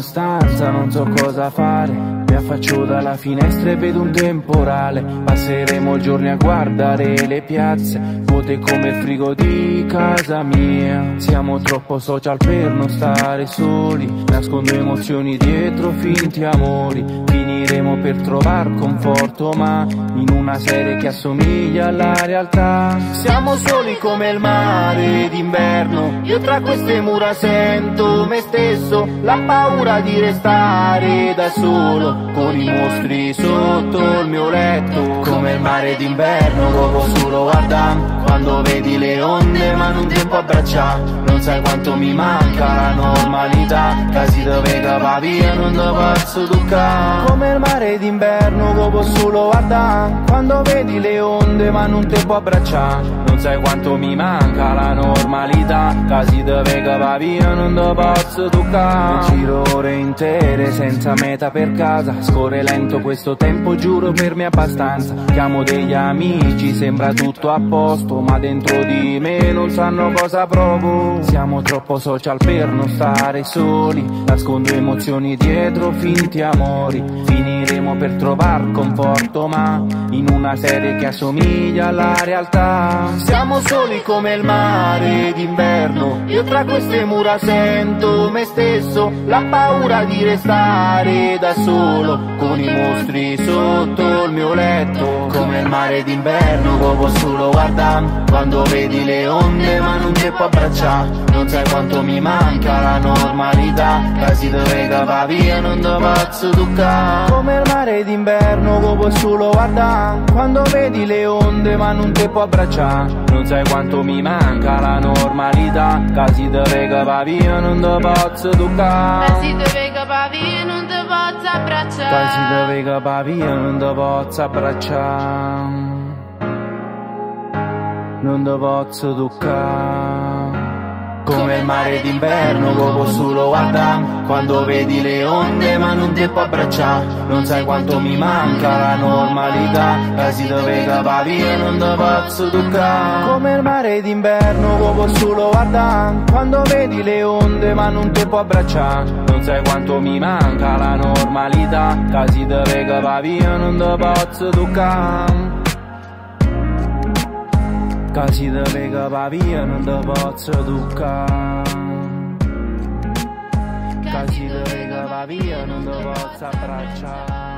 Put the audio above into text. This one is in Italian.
Stanza, non so cosa fare. Mi affaccio dalla finestra e vedo un temporale. Passeremo giorni a guardare le piazze, vuote come il frigo di casa mia. Siamo troppo social per non stare soli. Nascondo emozioni dietro finti amori. Finiremo per trovar conforto, ma in una serie che assomiglia alla realtà. Siamo soli come il mare d'inverno. Io tra queste mura sento me stesso la paura di restare da solo con i mostri sotto il mio letto come il mare d'inverno gogo solo guardando quando vedi le onde ma non tempo abbracciare non sai quanto mi manca la normalità casi dove cava via non te posso toccare come il mare d'inverno gogo solo guardando quando vedi le onde ma non tempo abbracciare. Non sai quanto mi manca la normalità. Casi dove cava via non te posso toccare Giro ore intere senza meta per casa. Scorre lento questo tempo giuro per me abbastanza. Chiamo degli amici sembra tutto a posto Ma dentro di me non sanno cosa provo. Siamo troppo social per non stare soli. Nascondo emozioni dietro finti amori. Finiremo per trovar conforto ma In una serie che assomiglia alla realtà. Siamo soli come il mare d'inverno. Io tra queste mura sento me stesso la paura di restare da solo. Con i mostri sotto il mio letto come il mare d'inverno come solo guardare quando vedi le onde ma non ti può abbracciare non sai quanto mi manca la normalità. Casi dove cava via non ti posso toccare come il mare d'inverno come solo guardare quando vedi le onde ma non ti può abbracciare. Non sai quanto mi manca la normalità. Casi dove cava via non ti posso toccare Casi dove capavi non ti posso abbracciare. Casi dove capavi non ti posso abbracciare. Non ti posso toccare come il mare d'inverno, come solo guardare Quando vedi le onde ma non ti può abbracciare. Non sai quanto mi manca la normalità. Casi dove capavi e non ti posso toccare. Come il mare d'inverno, come solo guardare Quando vedi le onde ma non ti può abbracciare. Non sai quanto mi manca la normalità. Casi dove capavi e non ti posso toccare Casi dove via non ti posso toccare Casi dove via non ti posso abbracciare